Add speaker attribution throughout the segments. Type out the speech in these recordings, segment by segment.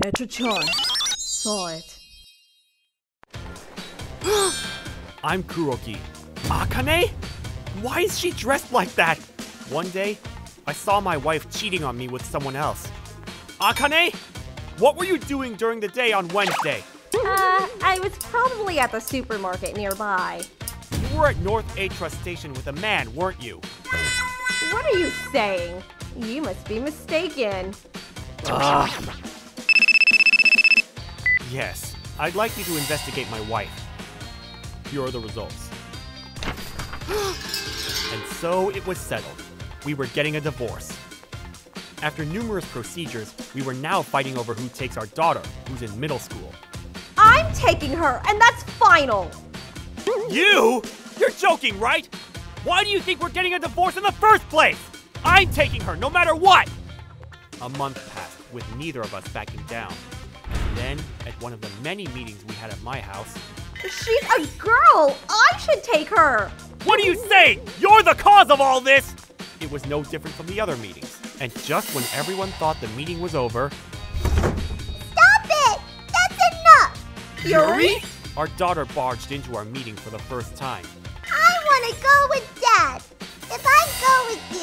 Speaker 1: Etra-chan saw it.
Speaker 2: I'm Kuroki. Akane? Why is she dressed like that? One day, I saw my wife cheating on me with someone else. Akane? What were you doing during the day on Wednesday?
Speaker 3: Uh, I was probably at the supermarket nearby.
Speaker 2: You were at North Atra Station with a man, weren't you?
Speaker 3: What are you saying? You must be mistaken.
Speaker 2: Ugh. Yes, I'd like you to investigate my wife. Here are the results. and so it was settled. We were getting a divorce. After numerous procedures, we were now fighting over who takes our daughter, who's in middle school.
Speaker 3: I'm taking her, and that's final.
Speaker 2: You? You're joking, right? Why do you think we're getting a divorce in the first place? I'm taking her no matter what! A month passed with neither of us backing down. Then, at one of the many meetings we had at my house,
Speaker 3: She's a girl. I should take her.
Speaker 2: What do you say? You're the cause of all this! It was no different from the other meetings. And just when everyone thought the meeting was over,
Speaker 4: Stop it! That's enough!
Speaker 3: Yuri?
Speaker 2: our daughter barged into our meeting for the first time.
Speaker 4: I want to go with Dad. If I go with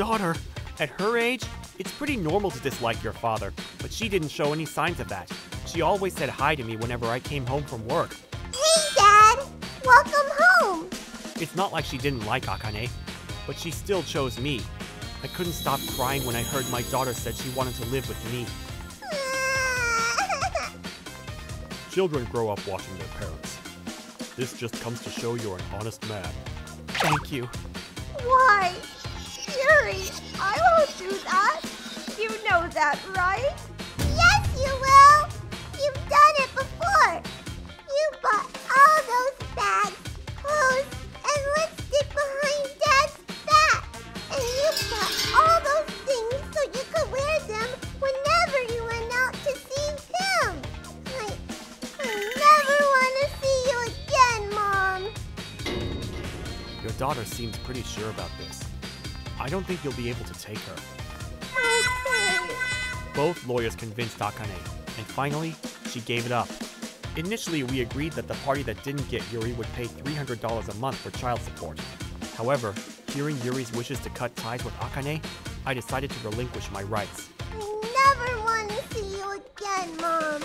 Speaker 2: daughter, at her age, it's pretty normal to dislike your father, but she didn't show any signs of that. She always said hi to me whenever I came home from work.
Speaker 4: Hey, Dad. Welcome home.
Speaker 2: It's not like she didn't like Akane, but she still chose me. I couldn't stop crying when I heard my daughter said she wanted to live with me. Children grow up watching their parents. This just comes to show you're an honest man. Thank you.
Speaker 3: Why? Yuri, I won't do that. You know that, right?
Speaker 4: Yes, you will! You've done it before! You bought all those bags, clothes, and lipstick behind Dad's back! And you bought all those things so you could wear them whenever you went out to see him! I, I never want to see you again, Mom!
Speaker 2: Your daughter seems pretty sure about this. I don't think you'll be able to take her. Both lawyers convinced Akane, and finally, she gave it up. Initially, we agreed that the party that didn't get Yuri would pay $300 a month for child support. However, hearing Yuri's wishes to cut ties with Akane, I decided to relinquish my rights.
Speaker 4: I never want to see you again, Mom.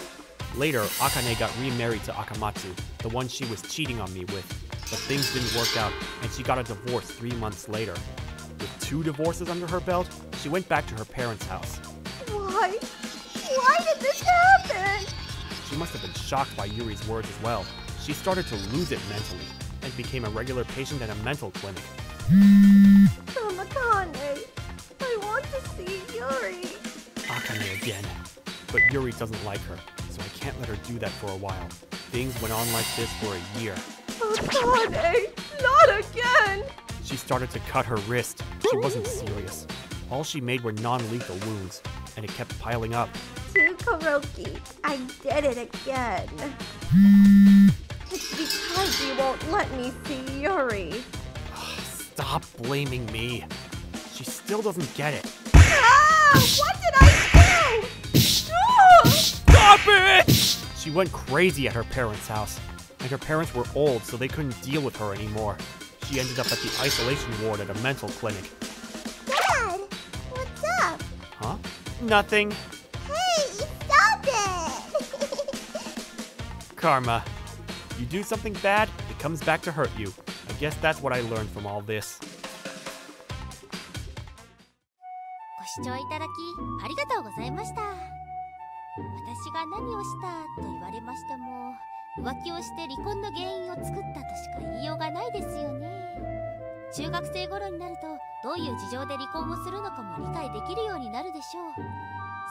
Speaker 2: Later, Akane got remarried to Akamatsu, the one she was cheating on me with. But things didn't work out, and she got a divorce three months later. With two divorces under her belt, she went back to her parents' house.
Speaker 3: Why? Why did this happen?
Speaker 2: She must have been shocked by Yuri's words as well. She started to lose it mentally and became a regular patient at a mental clinic.
Speaker 3: Tamakane, I want to see Yuri.
Speaker 2: Akane again. But Yuri doesn't like her, so I can't let her do that for a while. Things went on like this for a year.
Speaker 3: Akane, not again.
Speaker 2: She started to cut her wrist. She wasn't serious. All she made were non-lethal wounds, and it kept piling up.
Speaker 3: To Kuroki, I did it again. It's because you won't let me see Yuri.
Speaker 2: Stop blaming me. She still doesn't get it.
Speaker 3: Ah! What did I do?
Speaker 2: Stop it! She went crazy at her parents' house, and her parents were old, so they couldn't deal with her anymore She ended up at the isolation ward at a mental clinic.
Speaker 4: Dad, what's up?
Speaker 2: Huh? Nothing.
Speaker 4: Hey, stop it!
Speaker 2: Karma. You do something bad, it comes back to hurt you. I guess that's what I learned from all this.
Speaker 5: ご視聴いただきありがとうございました私が何をしたと言われましても 浮気をして離婚の原因を作ったとしか言いようがないですよね。中学生頃になるとどういう事情で離婚をするのかも理解できるようになるでしょう。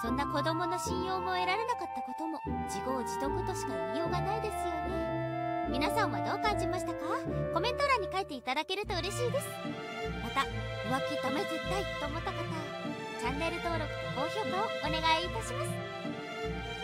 Speaker 5: そんな子供の信用も得られなかったことも自業自得としか言いようがないですよね。皆さんはどう感じましたか？コメント欄に書いていただけると嬉しいです。また浮気ダメ絶対と思った方チャンネル登録と高評価をお願いいたします。